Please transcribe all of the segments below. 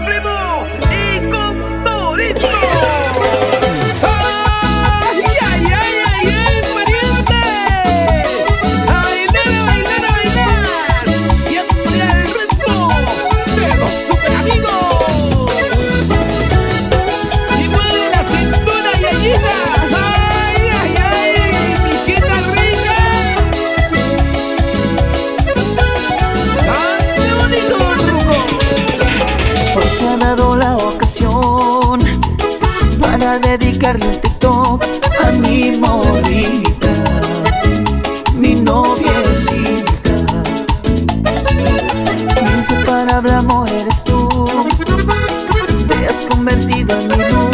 de. dedicarle un a mi morrita, mi noviecita. Mi inseparable amor eres tú, te has convertido en mi luz.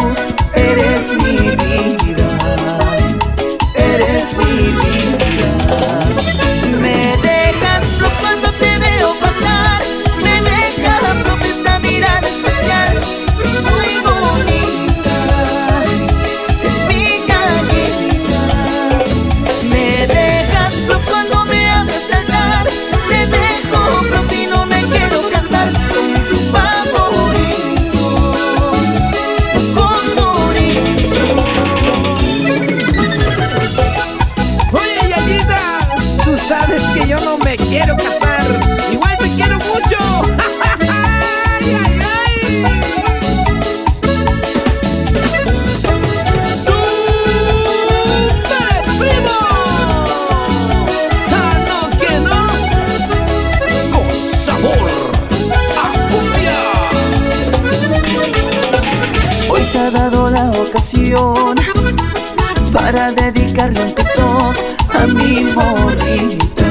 para dedicarle un poco a mi morrita,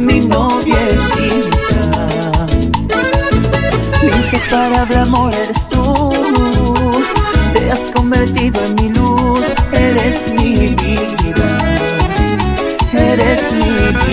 mi noviecita. Mi inseparable amor eres tú, te has convertido en mi luz, eres mi vida, eres mi vida.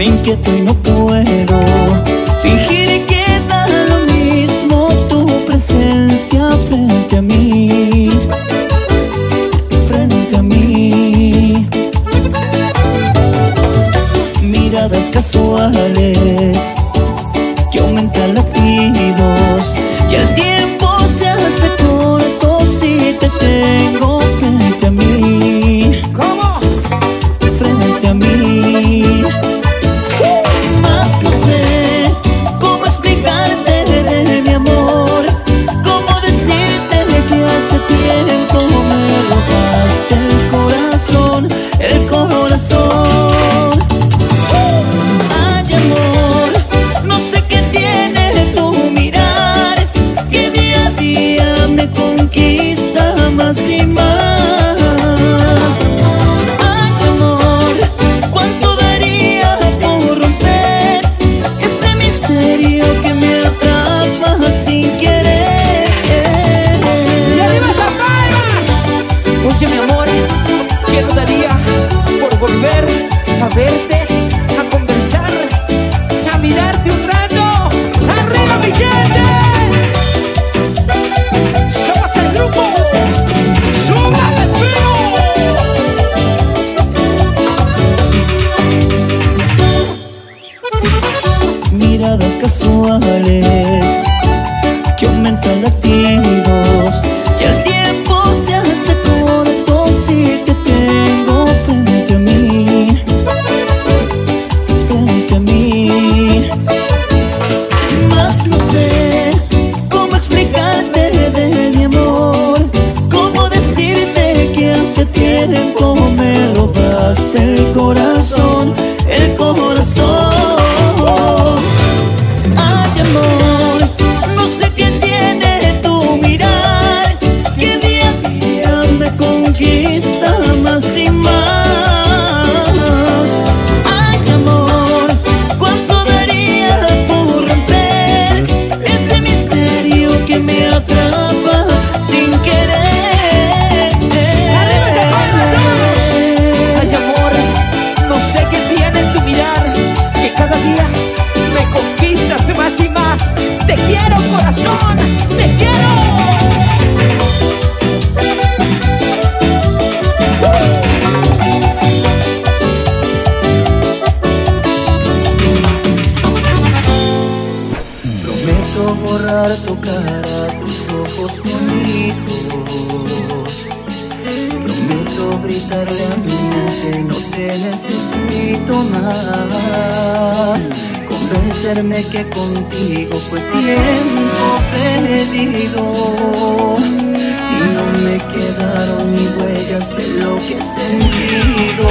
Me inquieto y no puedo fingir que da lo mismo tu presencia frente a mí. Frente a mí. Miradas casuales eh. sua alheia contarle a mi mente no te necesito más. Convencerme que contigo fue tiempo perdido. Y no me quedaron ni huellas de lo que he sentido.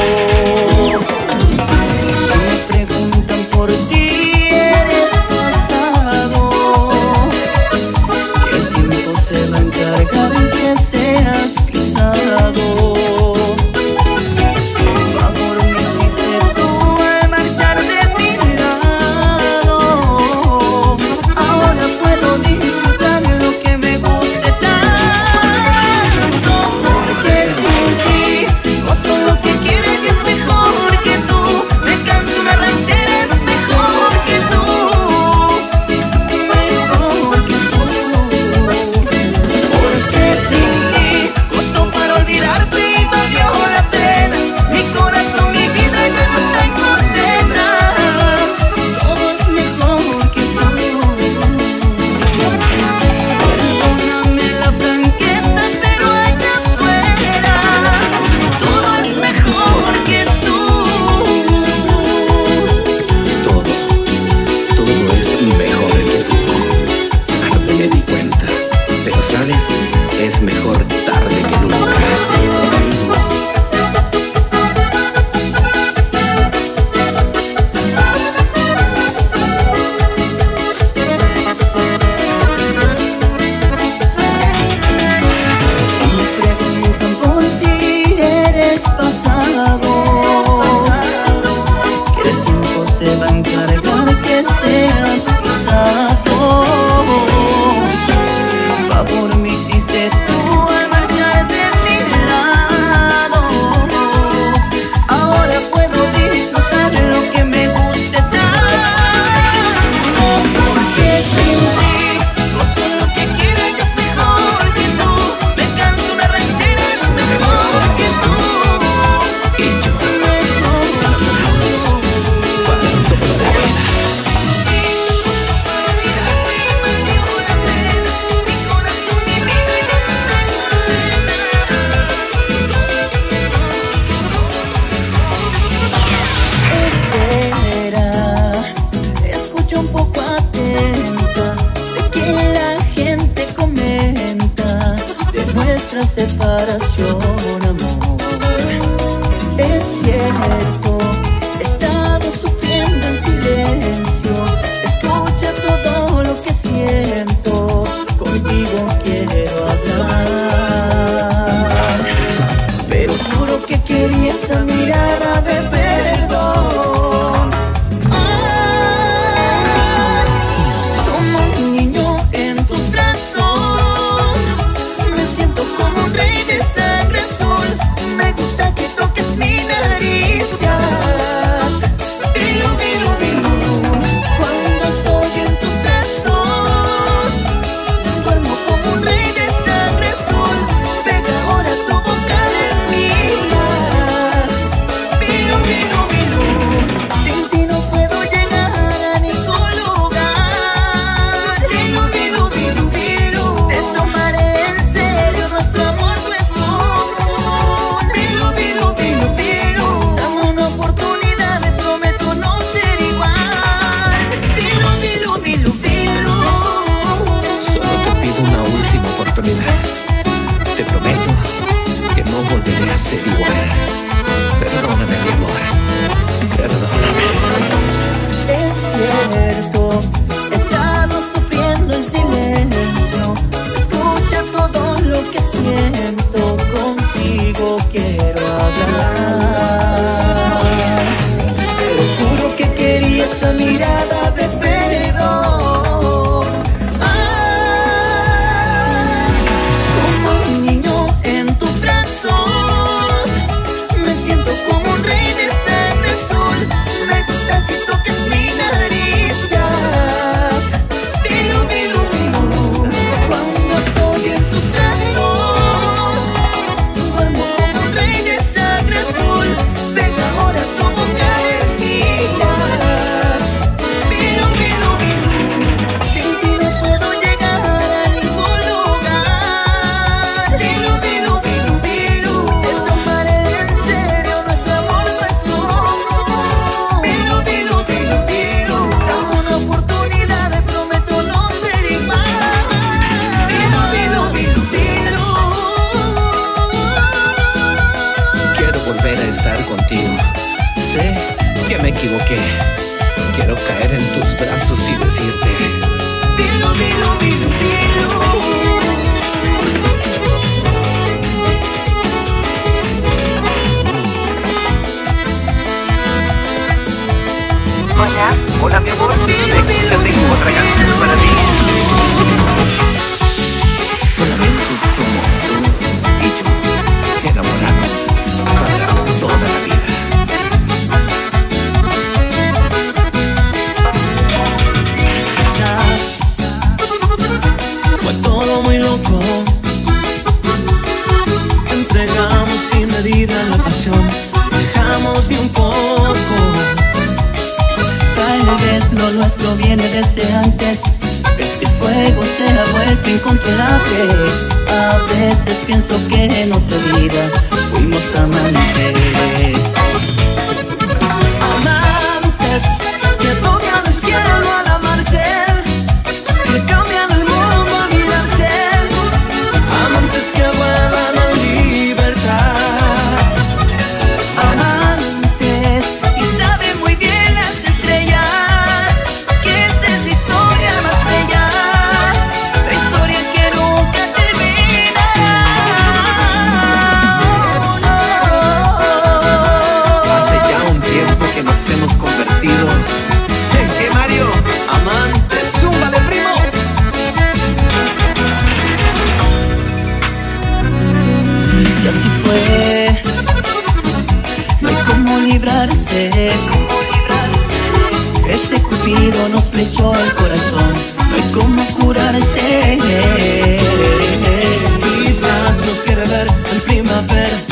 es mejor tarde que nunca. Esa mirada de en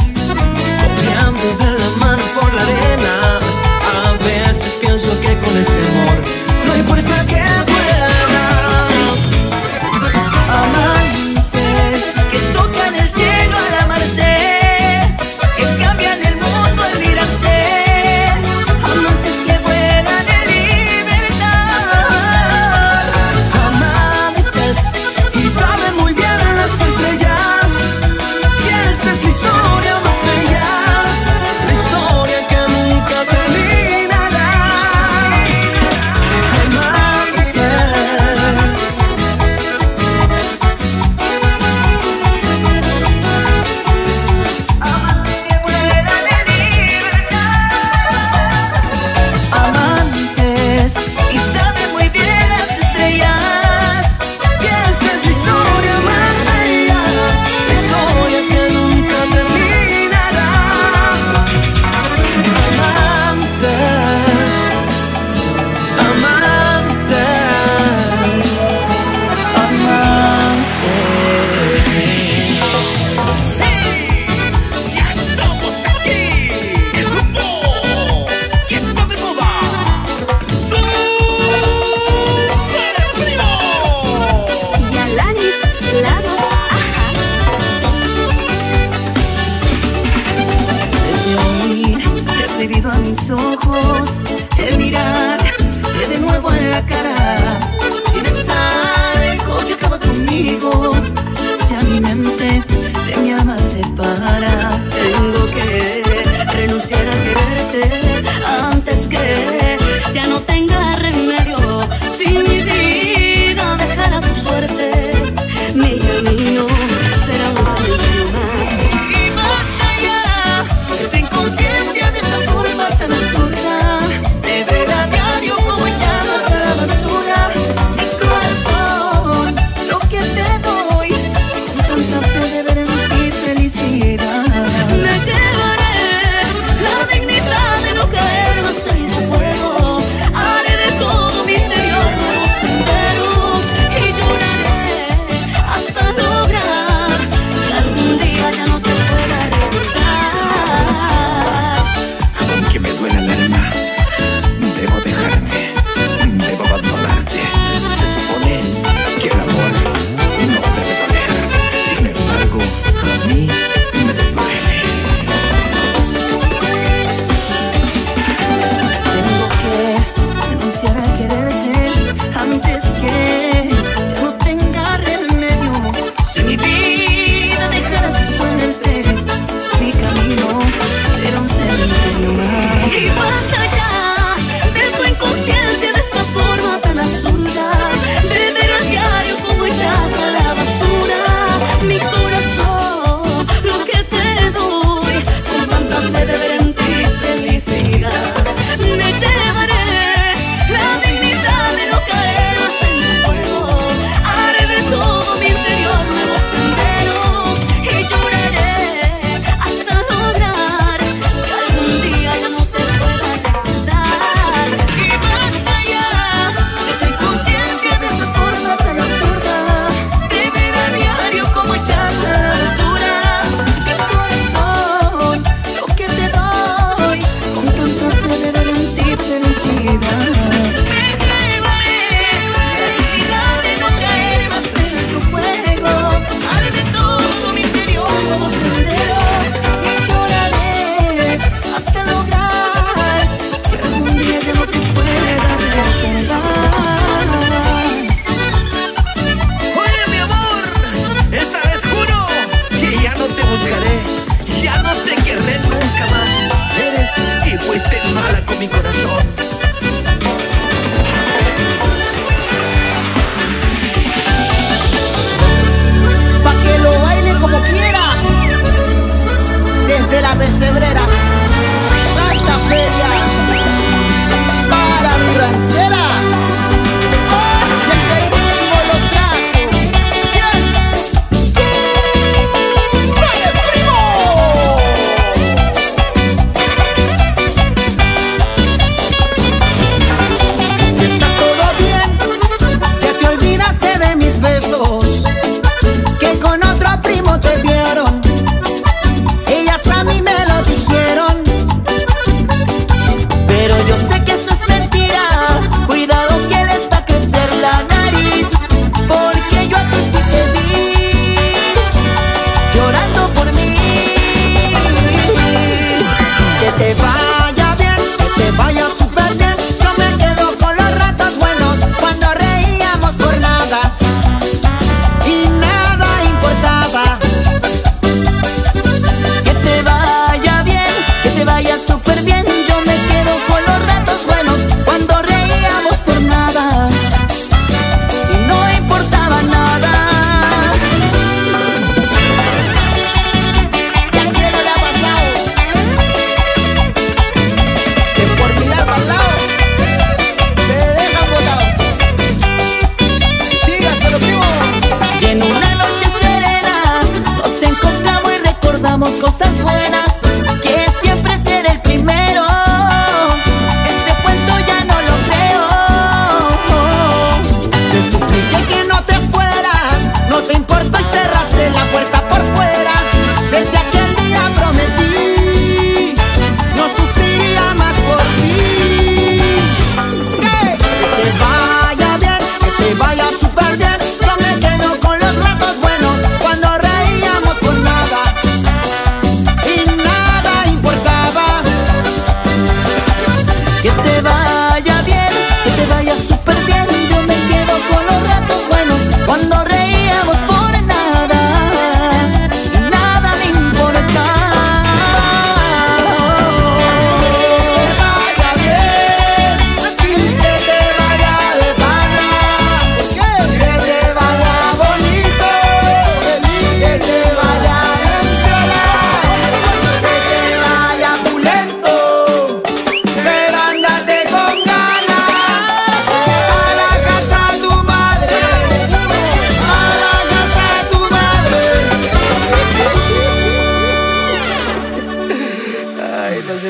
bailar.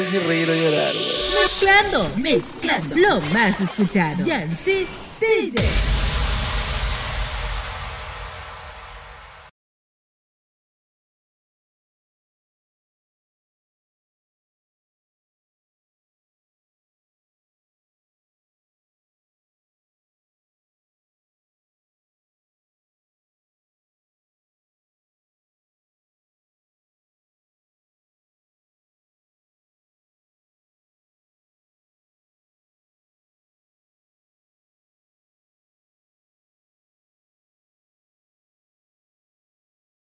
si reír o llorar. Mezclando, mezclando. Lo más escuchado. Yancy DJ.